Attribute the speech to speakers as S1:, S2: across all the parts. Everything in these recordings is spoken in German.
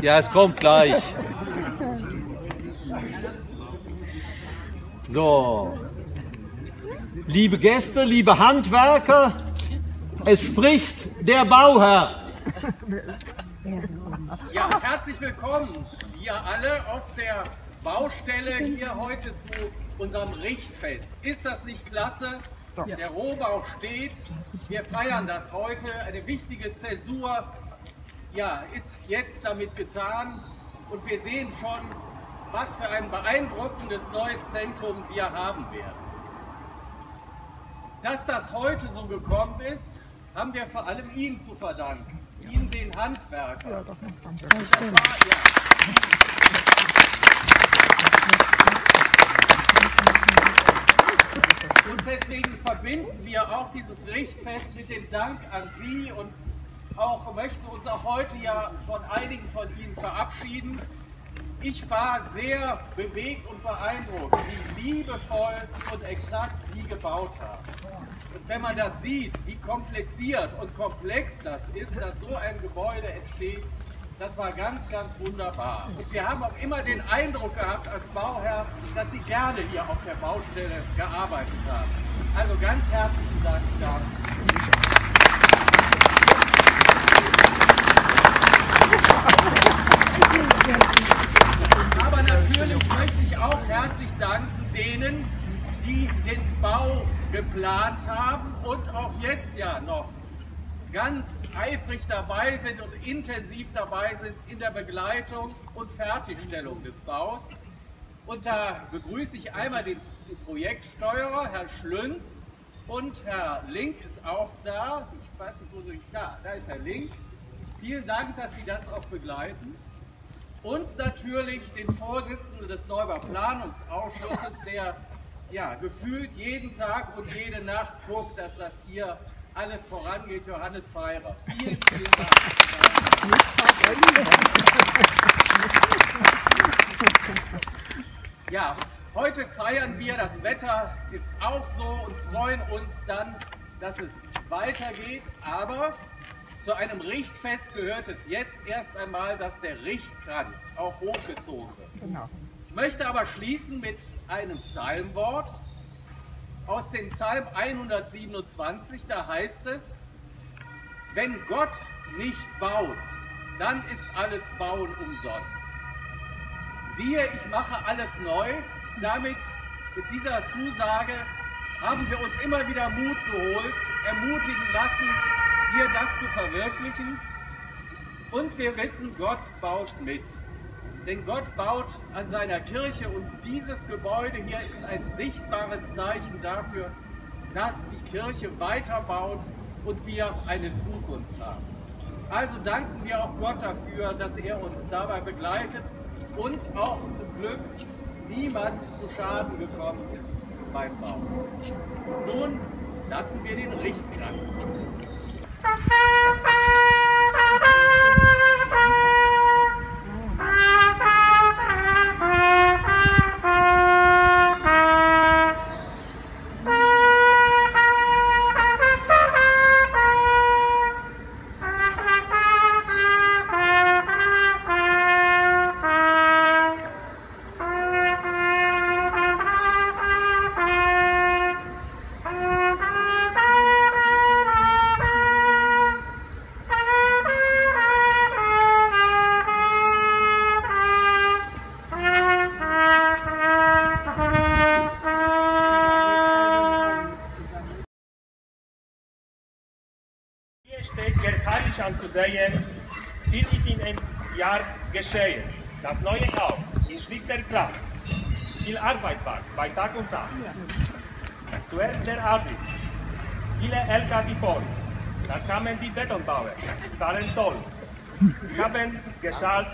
S1: Ja, es kommt gleich. So. Liebe Gäste, liebe Handwerker, es spricht der Bauherr.
S2: Ja, herzlich willkommen, ihr alle auf der Baustelle hier heute zu unserem Richtfest. Ist das nicht klasse? Der Rohbau steht. Wir feiern das heute. Eine wichtige Zäsur ja, ist jetzt damit getan. Und wir sehen schon, was für ein beeindruckendes neues Zentrum wir haben werden. Dass das heute so gekommen ist, haben wir vor allem Ihnen zu verdanken. Ihnen, den Handwerker. Das war, ja. Und deswegen verbinden wir auch dieses Richtfest mit dem Dank an Sie und auch möchten uns auch heute ja von einigen von Ihnen verabschieden. Ich war sehr bewegt und beeindruckt, wie liebevoll und exakt Sie gebaut haben. Und wenn man das sieht, wie kompliziert und komplex das ist, dass so ein Gebäude entsteht, das war ganz, ganz wunderbar. Und wir haben auch immer den Eindruck gehabt als Bauherr, dass Sie gerne hier auf der Baustelle gearbeitet haben. Also ganz herzlichen Dank dafür. Aber natürlich möchte ich auch herzlich danken denen, die den Bau geplant haben und auch jetzt ja noch ganz eifrig dabei sind und intensiv dabei sind in der Begleitung und Fertigstellung des Baus. Und da begrüße ich einmal den, Projektsteuerer, Herr Schlünz, und Herr Link ist auch da. Ich weiß nicht, wo Sie, da, da ist Herr Link. Vielen Dank, dass Sie das auch begleiten. Und natürlich den Vorsitzenden des Neubau Planungsausschusses, der ja, gefühlt jeden Tag und jede Nacht guckt, dass das hier alles vorangeht, Johannes Feirer. Vielen, vielen Dank. Ja, heute feiern wir, das Wetter ist auch so und freuen uns dann, dass es weitergeht. Aber zu einem Richtfest gehört es jetzt erst einmal, dass der Richtkranz auch hochgezogen wird.
S3: Genau.
S2: Ich möchte aber schließen mit einem Psalmwort aus dem Psalm 127. Da heißt es, wenn Gott nicht baut, dann ist alles Bauen umsonst. Siehe, ich mache alles neu. Damit, mit dieser Zusage, haben wir uns immer wieder Mut geholt, ermutigen lassen, hier das zu verwirklichen. Und wir wissen, Gott baut mit. Denn Gott baut an seiner Kirche und dieses Gebäude hier ist ein sichtbares Zeichen dafür, dass die Kirche weiterbaut und wir eine Zukunft haben. Also danken wir auch Gott dafür, dass er uns dabei begleitet und auch zum Glück niemand zu Schaden gekommen ist beim Bau. Nun lassen wir den Richtkranz.
S4: Thank you. Steht mechanisch anzusehen, viel ist in einem Jahr geschehen. Das neue Haus in schlichter Kraft. Viel Arbeit war bei Tag und Tag. Zuerst der Abriss. Viele LKW voll. Dann kamen die Betonbauer. Die waren toll. Die haben geschalt,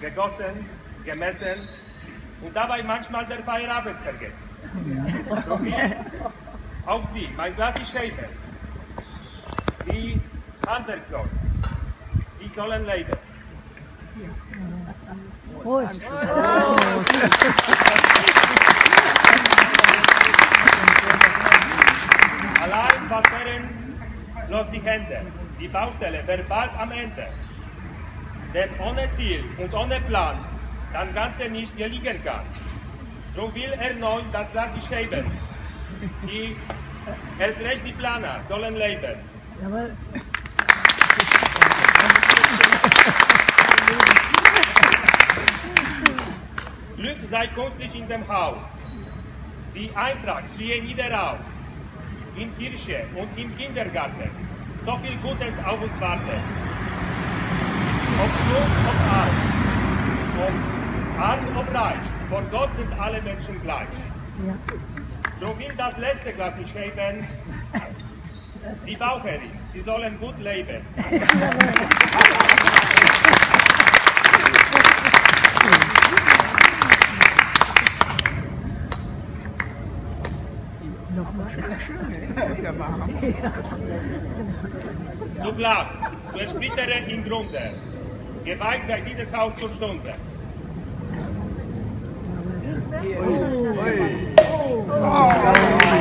S4: gegossen, gemessen und dabei manchmal der Feierabend vergessen. Doch auch Sie, mein Glas ist Schäfer. Die Handwerksleute, die sollen leben.
S3: Prost.
S4: Allein wasseren los die Hände. Die Baustelle wird bald am Ende. Denn ohne Ziel und ohne Plan das Ganze nicht gelingen kann. Darum will er nun das Blatt beschreiben. Die, erst recht die Planer sollen leben. Glück sei künstlich in dem Haus. Die Eintracht fliehe wieder aus. In Kirche und im Kindergarten. So viel Gutes auf uns wartet. Ob jung, ob alt. Ob arm, ob reich. Vor Gott sind alle Menschen gleich. So will das letzte Klasse schreiben. Die Bauherrin, sie sollen gut leben. Du Blas, du ersplittere im Grunde. Geweiht sei dieses Haus zur Stunde.
S3: Oh. Oh. Oh.